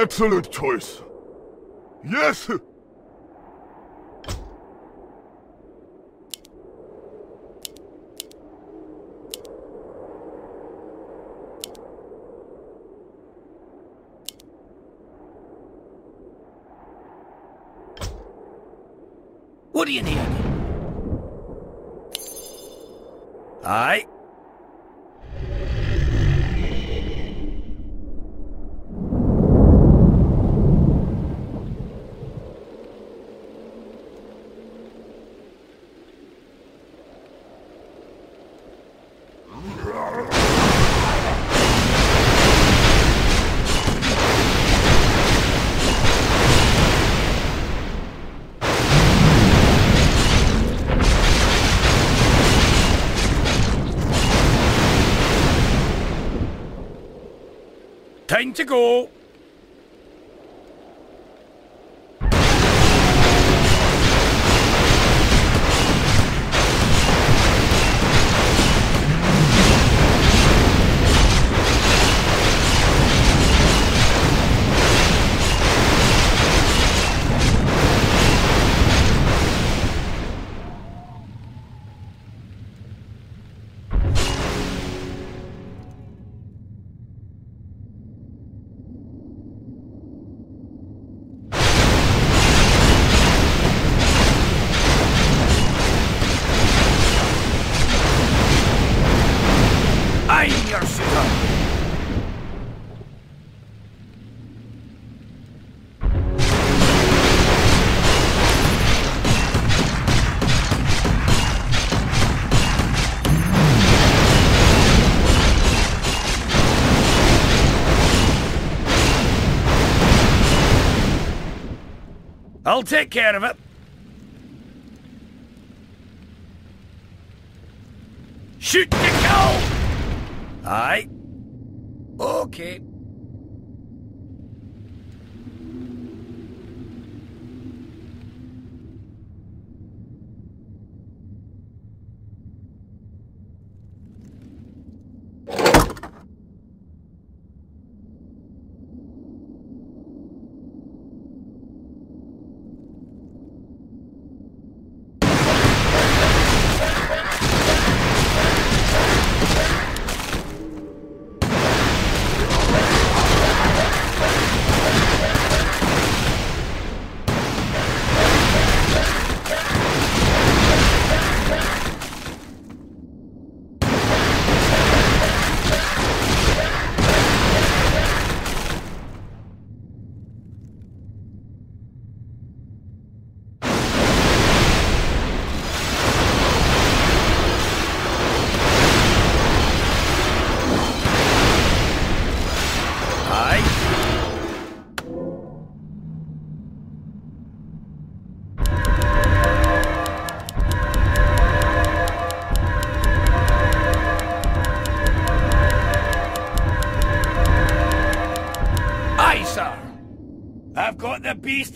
Excellent choice. Yes! I'll take care of it. Shoot the cow! Aye. Okay.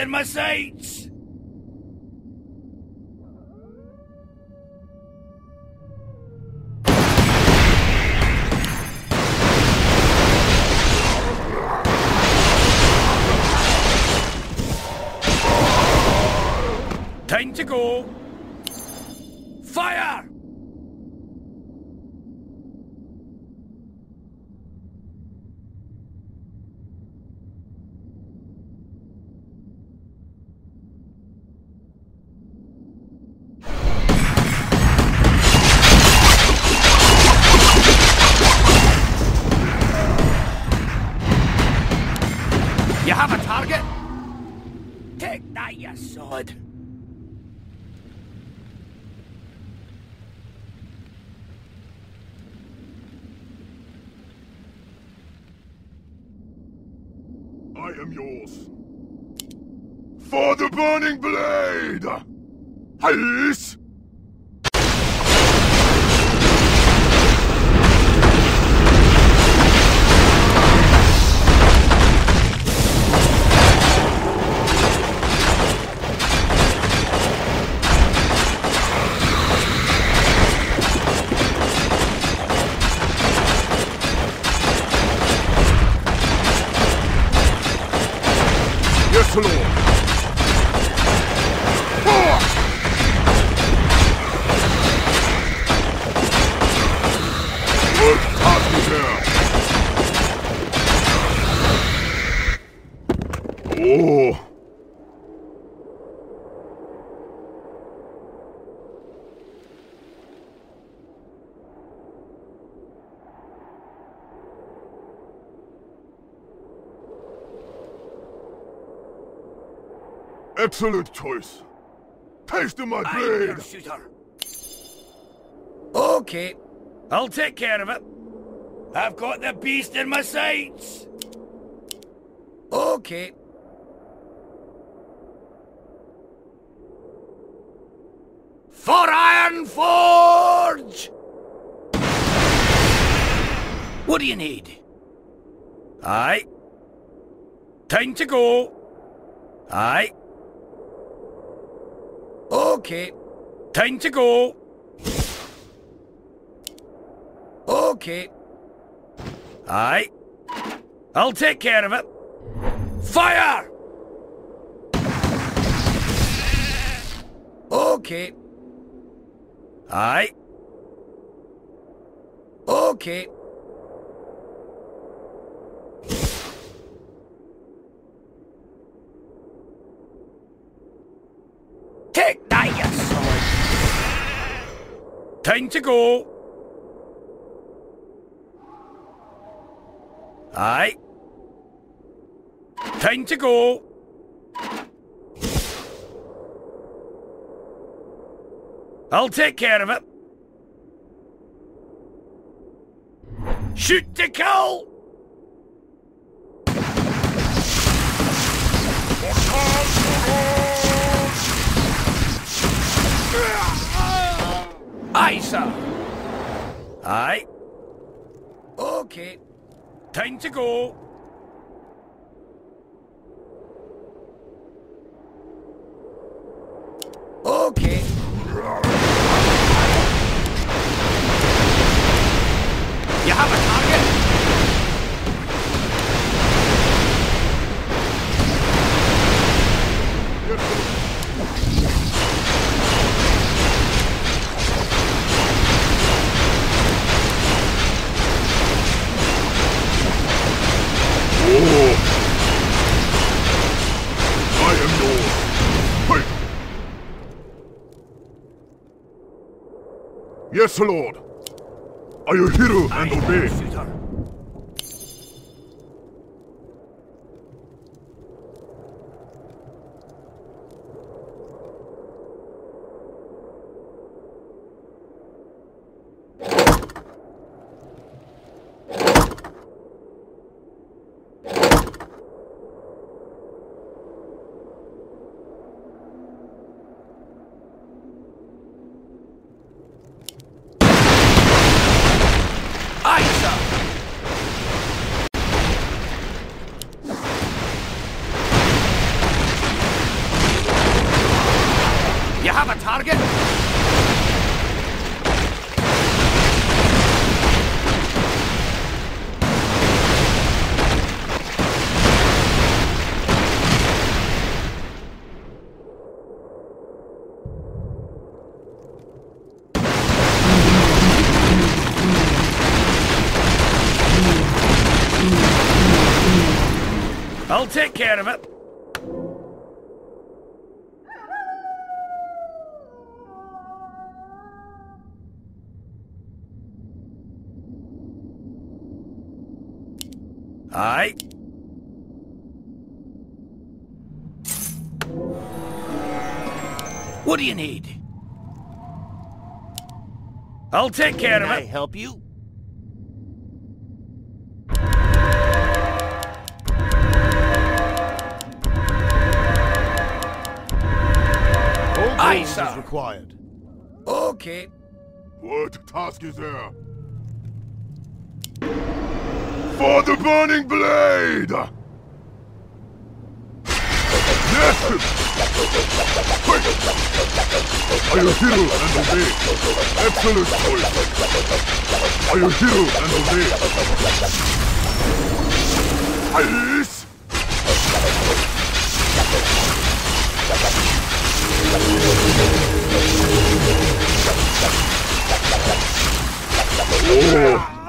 In my sights. Time to go. Sod. I am yours. For the burning blade! Heis! Oh! Excellent choice. Taste of my blade. shooter. Okay, I'll take care of it. I've got the beast in my sights. Okay. For Ironforge! What do you need? Aye. Time to go. Aye. Okay. Time to go. Okay. Aye. I'll take care of it. Fire! Okay. Aye. Okay. Take that, you sword! Time to go. Aye. Time to go. I'll take care of it. Shoot to kill! Aye, sir. Aye. Okay. Time to go. Okay. Yes, Lord. I hear and obey. shooter. Aye, sir. You have a target? I'll take care of it. Aye. What do you need? I'll take care of Can I it. help you? Aye, sir. is required. Okay. What task is there? For the burning blade! Yes! Quick! I will hear and obey. Absolute choice. I will hear and obey. Ice! Oh.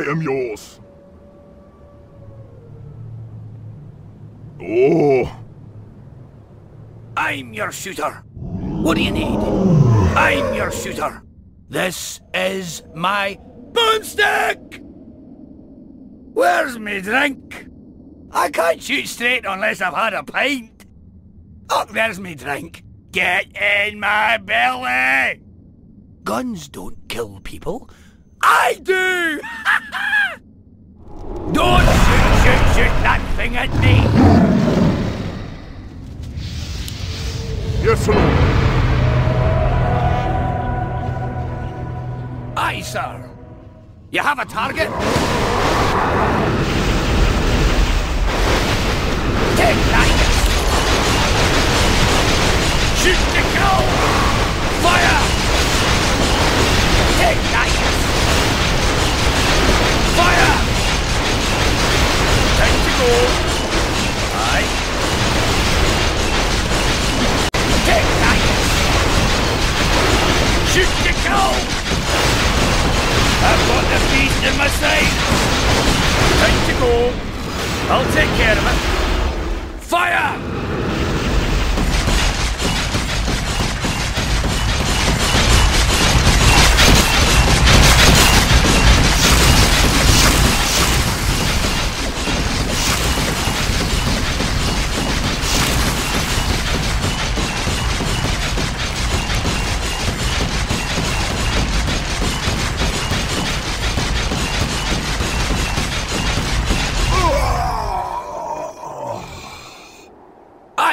I am yours. Oh, I'm your shooter. What do you need? I'm your shooter. This is my boomstick! Where's me drink? I can't shoot straight unless I've had a pint. Oh, there's me drink. Get in my belly! Guns don't kill people. I do! don't shoot, shoot, shoot that thing at me! yes, sir. Aye, sir. You have a target? Take in my sight! Time to go! I'll take care of it! Fire!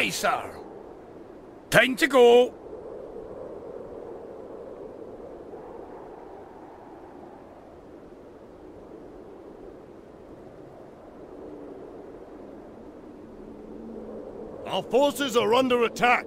Aye, sir. Time to go. Our forces are under attack.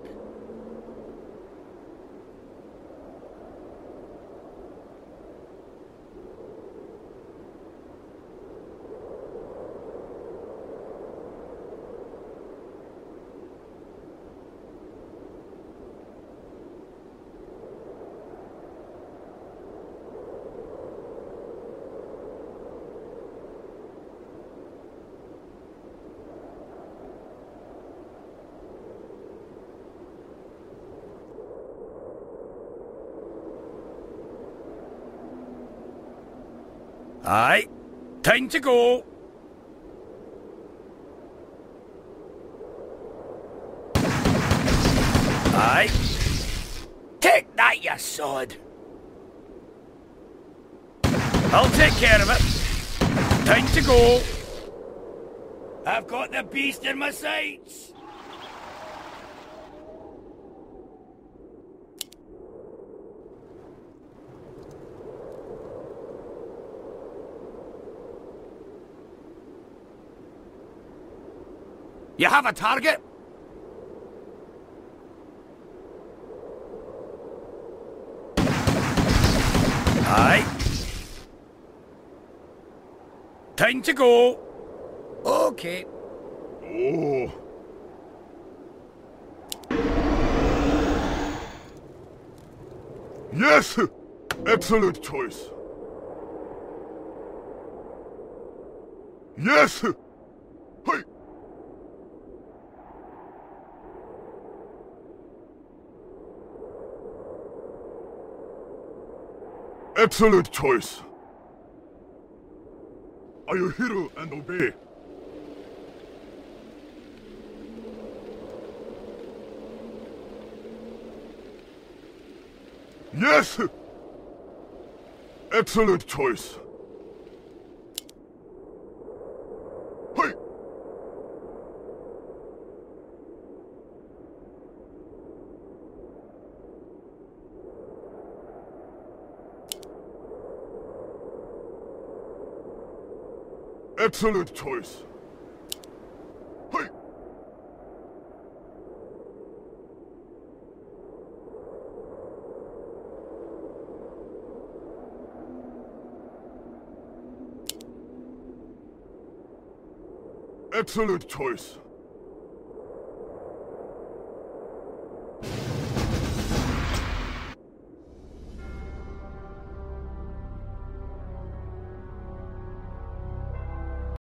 Aye. Time to go. Aye. Take that, you sod. I'll take care of it. Time to go. I've got the beast in my sights. You have a target? Aye. Time to go. Okay. Oh. Yes! Excellent choice. Yes! Excellent choice. Are you hero and obey? Yes! Excellent choice. Hey! Excellent choice. Hey! Excellent choice.